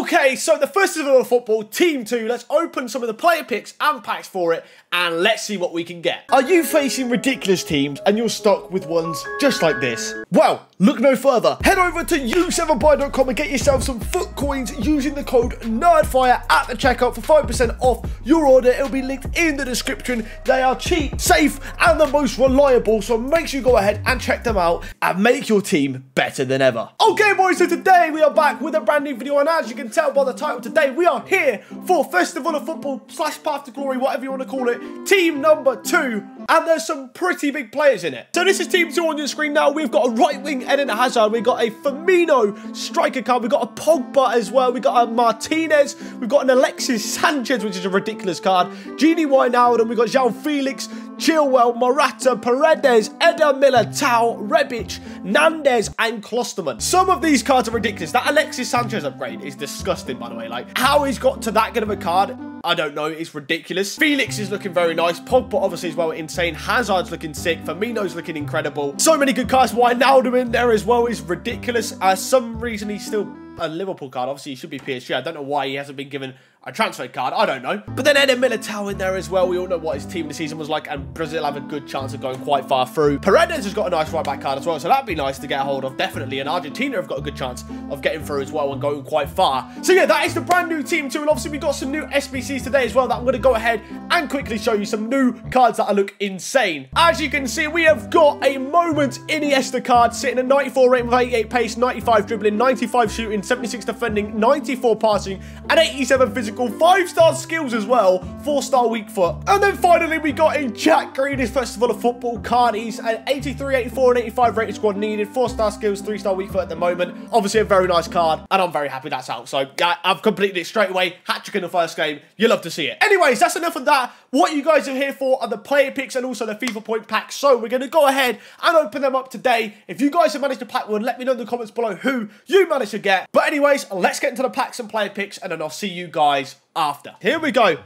Okay, so the Festival of Football, Team 2, let's open some of the player picks and packs for it, and let's see what we can get. Are you facing ridiculous teams and you're stuck with ones just like this? Well, look no further. Head over to u7buy.com and get yourself some FUT coins using the code NERDFIRE at the checkout for 5% off your order. It'll be linked in the description. They are cheap, safe, and the most reliable, so make sure you go ahead and check them out and make your team better than ever. Okay, boys, so today we are back with a brand new video, and as you can tell by the title today, we are here for Festival of Football slash Path to Glory, whatever you want to call it, team number two, and there's some pretty big players in it. So this is team two on your screen now. We've got a right wing Eden Hazard, we've got a Firmino striker card, we've got a Pogba as well, we've got a Martinez, we've got an Alexis Sanchez, which is a ridiculous card, Gini Wijnaldum, we've got João Felix, Chilwell, Morata, Paredes, Eder Militao, Rebic, Nandez, and Klostermann. Some of these cards are ridiculous. That Alexis Sanchez upgrade is disgusting, by the way. Like, how he's got to that good of a card, I don't know. It's ridiculous. Felix is looking very nice. Pogba, obviously, as well, insane. Hazard's looking sick. Firmino's looking incredible. So many good cards. Wijnaldum in there as well is ridiculous. Uh, some reason he's still a Liverpool card. Obviously, he should be PSG. I don't know why he hasn't been given a transfer card. I don't know. But then Eder Militao in there as well. We all know what his team in the season was like, and Brazil have a good chance of going quite far through. Paredes has got a nice right-back card as well, so that'd be nice to get a hold of, definitely. And Argentina have got a good chance of getting through as well and going quite far. So yeah, that is the brand new team too, and obviously we got some new SBCs today as well that I'm going to go ahead and quickly show you some new cards that look insane. As you can see, we have got a Moment Iniesta card sitting at 94 rating with 88 pace, 95 dribbling, 95 shooting, 76 defending, 94 passing, and 87 physical, 5-star skills as well, 4-star weak foot. And then finally, we got in Jack Grealish Festival of Football card. He's an 83, 84, and 85 rated squad needed, 4-star skills, 3-star weak foot at the moment. Obviously, a very nice card, and I'm very happy that's out. So, yeah, I've completed it straight away. Hat-trick in the first game. You love to see it. Anyways, that's enough of that. What you guys are here for are the player picks and also the FIFA point packs. So, we're going to go ahead and open them up today. If you guys have managed to pack one, let me know in the comments below who you managed to get. But anyways, let's get into the packs and player picks, and then I'll see you guys after. Here we go.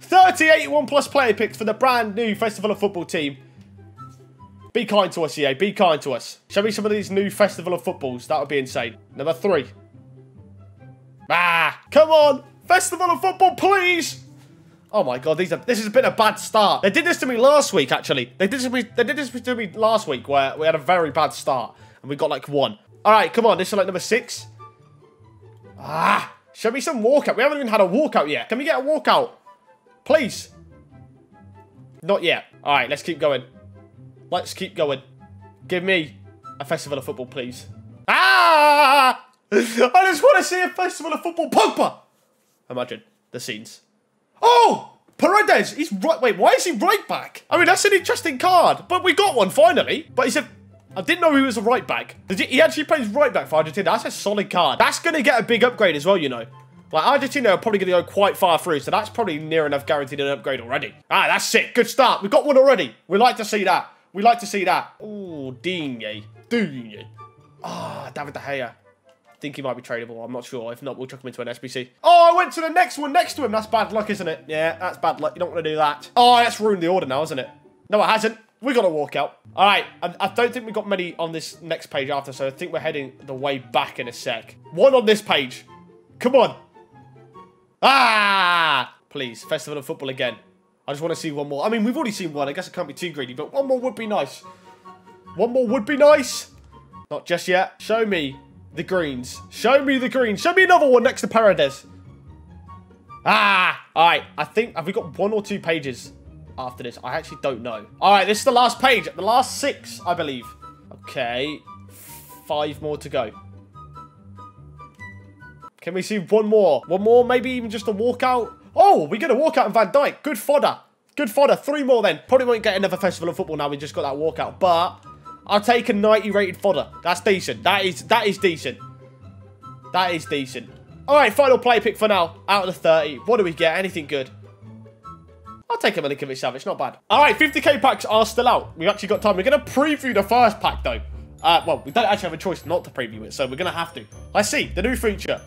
38 1 plus player picks for the brand new Festival of Football team. Be kind to us, EA. Be kind to us. Show me some of these new Festival of Footballs. That would be insane. Number three. Ah, come on. Festival of Football, please. Oh my god, these are, this has been a bad start. They did this to me last week, actually. They did, this to me, they did this to me last week where we had a very bad start. And we got like one. All right, come on. This is like number six. Ah, show me some walkout. We haven't even had a walkout yet. Can we get a walkout? Please. Not yet. All right, let's keep going. Let's keep going. Give me a festival of football, please. Ah! I just want to see a festival of football. Pogba! Imagine the scenes. Oh! Paredes! He's right. Wait, why is he right back? I mean, that's an interesting card. But we got one finally. But he's a I didn't know he was a right back. He actually plays right back for Argentina. That's a solid card. That's going to get a big upgrade as well, you know. Like, Argentina are probably going to go quite far through, so that's probably near enough guaranteed an upgrade already. Ah, that's sick. Good start. We've got one already. We like to see that. We like to see that. Ooh, Digne. Digne. Ah, David De Gea. I think he might be tradable. I'm not sure. If not, we'll chuck him into an SBC. Oh, I went to the next one next to him. That's bad luck, isn't it? Yeah, that's bad luck. You don't want to do that. Oh, that's ruined the order now, isn't it? No, it hasn't. We got to walk out. All right, I, I, don't think we've got many on this next page after, so I think we're heading the way back in a sec. One on this page. Come on. Ah! Please, Festival of Football again. I just want to see one more. I mean, we've already seen one. I guess I can't be too greedy, but one more would be nice. One more would be nice. Not just yet. Show me the greens. Show me the greens. Show me another one next to Paredes. Ah! All right, I think, have we got one or two pages? After this? I actually don't know. All right, this is the last page. The last six, I believe. Okay. Five more to go. Can we see one more? One more, maybe even just a walkout? Oh, we get a walkout in Van Dijk. Good fodder. Good fodder. Three more then. Probably won't get another Festival of Football now. We just got that walkout. But I'll take a 90 rated fodder. That's decent. That is that is decent. That is decent. All right, final play pick for now. Out of the 30. What do we get? Anything good? I'll take a Milinkovic Savic, not bad. All right, 50k packs are still out. We've actually got time. We're going to preview the first pack, though. Uh, well, we don't actually have a choice not to preview it, so we're going to have to. Let's see, the new feature.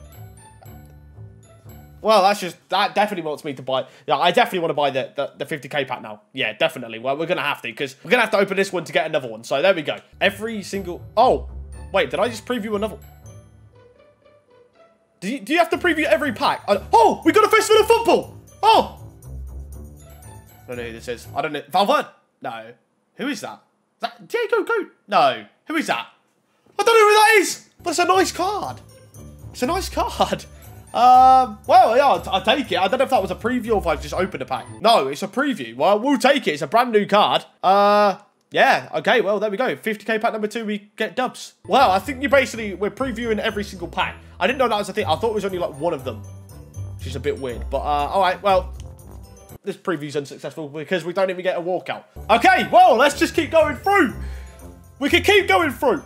Well, that's just, that definitely wants me to buy, yeah, I definitely want to buy the, the, the 50k pack now. Yeah, definitely. Well, we're going to have to, because we're going to have to open this one to get another one. So there we go. Every single, oh, wait, did I just preview another Do you, do you have to preview every pack? I, oh, we got a Festival of Football. Oh. I don't know who this is. I don't know. Valverde? No. Who is that? Is that Diego? No. Who is that? I don't know who that is. But it's a nice card. It's a nice card. Um, well, yeah, I'll, I'll, take it. I don't know if that was a preview or if I've just opened a pack. No, it's a preview. Well, we'll take it. It's a brand new card. Uh, yeah, okay, well, there we go. 50k pack number two, we get dubs. Well, I think you basically, we're previewing every single pack. I didn't know that was a thing. I thought it was only like one of them, which is a bit weird. But, uh, all right, well, this preview's unsuccessful because we don't even get a walkout. Okay, well, let's just keep going through. We can keep going through.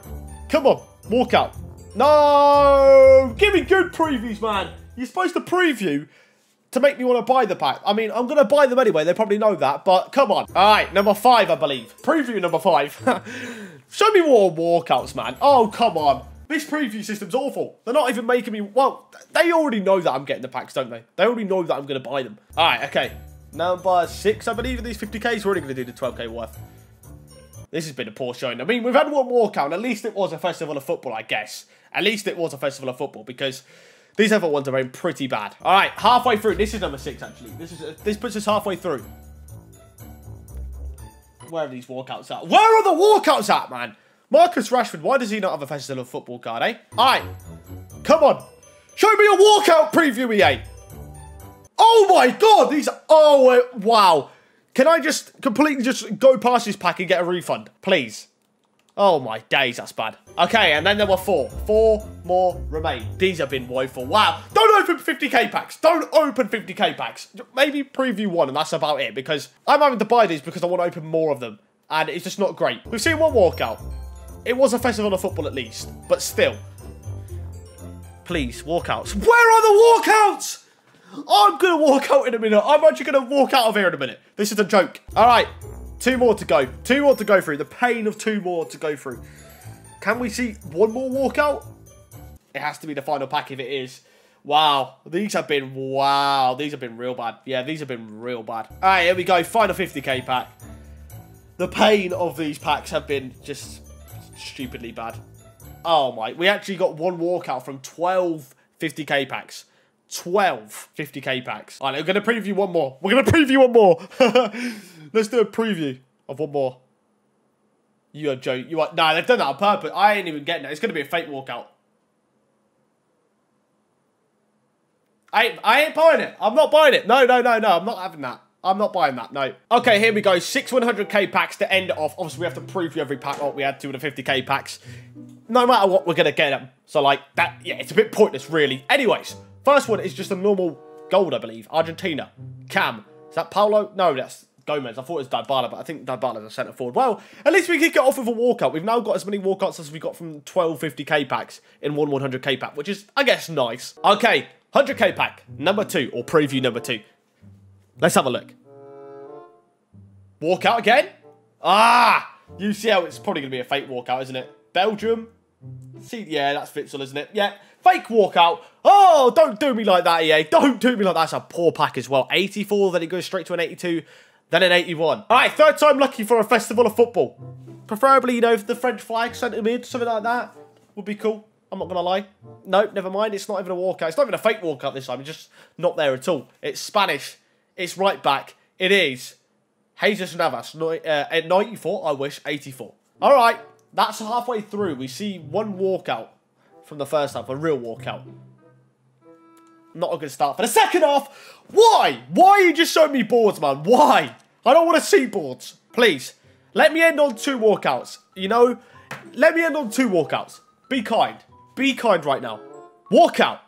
Come on, walkout. No! Give me good previews, man. You're supposed to preview to make me want to buy the pack. I mean, I'm going to buy them anyway. They probably know that, but come on. All right, number five, I believe. Preview number five. Show me more walkouts, man. Oh, come on. This preview system's awful. They're not even making me... Well, they already know that I'm getting the packs, don't they? They already know that I'm going to buy them. All right, okay. Number six, I believe, in these 50Ks. We're already going to do the 12K worth. This has been a poor showing. I mean, we've had one walkout. At least it was a festival of football, I guess. At least it was a festival of football because these other ones are going pretty bad. All right, halfway through. This is number six, actually. This is this puts us halfway through. Where are these walkouts at? Where are the walkouts at, man? Marcus Rashford, why does he not have a festival of football card, eh? All right, come on. Show me a walkout preview, EA. Oh my god, these oh, uh, wow. Can I just completely just go past this pack and get a refund, please? Oh my days, that's bad. Okay, and then there were four. Four more remain. These have been woeful. Wow. Don't open 50k packs. Don't open 50k packs. Maybe preview one, and that's about it, because I'm having to buy these because I want to open more of them, and it's just not great. We've seen one walkout. It was a festival of football at least, but still. Please, walkouts. Where are the walkouts? I'm going to walk out in a minute. I'm actually going to walk out of here in a minute. This is a joke. All right. Two more to go. Two more to go through. The pain of two more to go through. Can we see one more walkout? It has to be the final pack if it is. Wow. These have been, wow. These have been real bad. Yeah, these have been real bad. All right, here we go. Final 50k pack. The pain of these packs have been just stupidly bad. Oh my. We actually got one walkout from 12 50k packs. 12 50k packs. All right, we're going to preview one more. We're going to preview one more. Let's do a preview of one more. You are joking. You are nah. They've done that on purpose. I ain't even getting it. It's gonna be a fake walkout. I I ain't buying it. I'm not buying it. No, no, no, no. I'm not having that. I'm not buying that, no. Okay, here we go. Six 100k packs to end it off. Obviously, we have to preview every pack. Oh, we had 250k packs. No matter what, we're going to get them. So, like, that, yeah, it's a bit pointless, really. Anyways, first one is just a normal gold, I believe. Argentina. Cam. Is that Paulo? No, that's Gomez. I thought it was Dybala, but I think Dybala's a centre forward. Well, at least we can get off with a walkout. We've now got as many walkouts as we got from 12 50k packs in one 100k pack, which is, I guess, nice. Okay, 100k pack, number two, or preview number two. Let's have a look. Walkout again? Ah! UCL, it's probably going to be a fake walkout, isn't it? Belgium? See, yeah, that's Witsel, isn't it? Yeah, fake walkout. Oh, don't do me like that, EA. Don't do me like that. That's a poor pack as well. 84, then it goes straight to an 82. Then an 81. All right, third time lucky for a festival of football. Preferably, you know, the French flag centre mid, something like that would be cool. I'm not going to lie. No, never mind. It's not even a walkout. It's not even a fake walkout this time. It's just not there at all. It's Spanish. It's right back. It is Jesus Navas uh, at 94. I wish 84. All right, that's halfway through. We see one walkout from the first half, a real walkout. Not a good start for the second half. Why? Why are you just showing me boards, man? Why? I don't want to see boards. Please. Let me end on two walkouts. You know, let me end on two walkouts. Be kind. Be kind right now. Walkout.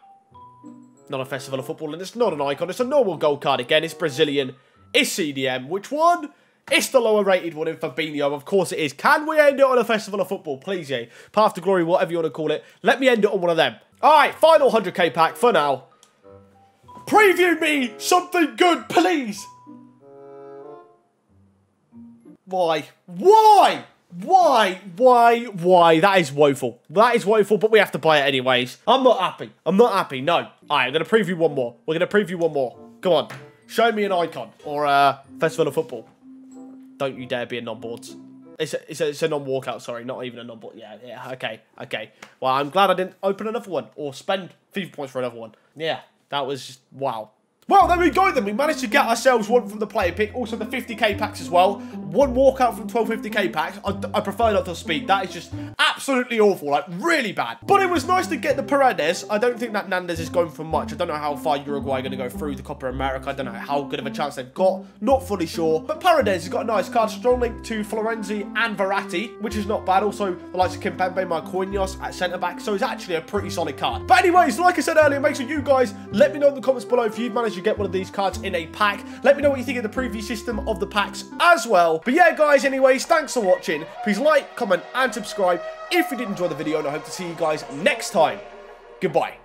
Not a festival of football, and it's not an icon. It's a normal gold card again. It's Brazilian. It's CDM. Which one? It's the lower rated one in Fabinho. Of course it is. Can we end it on a festival of football? Please, yeah. Path to glory, whatever you want to call it. Let me end it on one of them. All right, final 100k pack for now. Preview me something good, please. Why? Why? Why? Why? Why? That is woeful. That is woeful, but we have to buy it anyways. I'm not happy. I'm not happy. No. All right, I'm going to preview one more. We're going to preview one more. Come on. Show me an icon or a Festival of Football. Don't you dare be a non-boards. It's a, it's a, it's a non-walkout, sorry, not even a non-board. Yeah, yeah, okay, okay. Well, I'm glad I didn't open another one or spend FIFA points for another one. Yeah, that was just, wow. Well, there we go then. We managed to get ourselves one from the player pick. Also the 50k packs as well. One walkout from 12 50k packs. I, I prefer not to speak. That is just absolutely awful. Like, really bad. But it was nice to get the Paredes. I don't think that Nandez is going for much. I don't know how far Uruguay are going to go through the Copa America. I don't know how good of a chance they've got. Not fully sure. But Paredes has got a nice card. Strong link to Florenzi and Verratti, which is not bad. Also, the likes of Kimpembe, Marquinhos at centre-back. So it's actually a pretty solid card. But anyways, like I said earlier, make sure you guys let me know in the comments below if you've managed as you get one of these cards in a pack. Let me know what you think of the preview system of the packs as well. But yeah, guys, anyways, thanks for watching. Please like, comment, and subscribe if you did enjoy the video, and I hope to see you guys next time. Goodbye.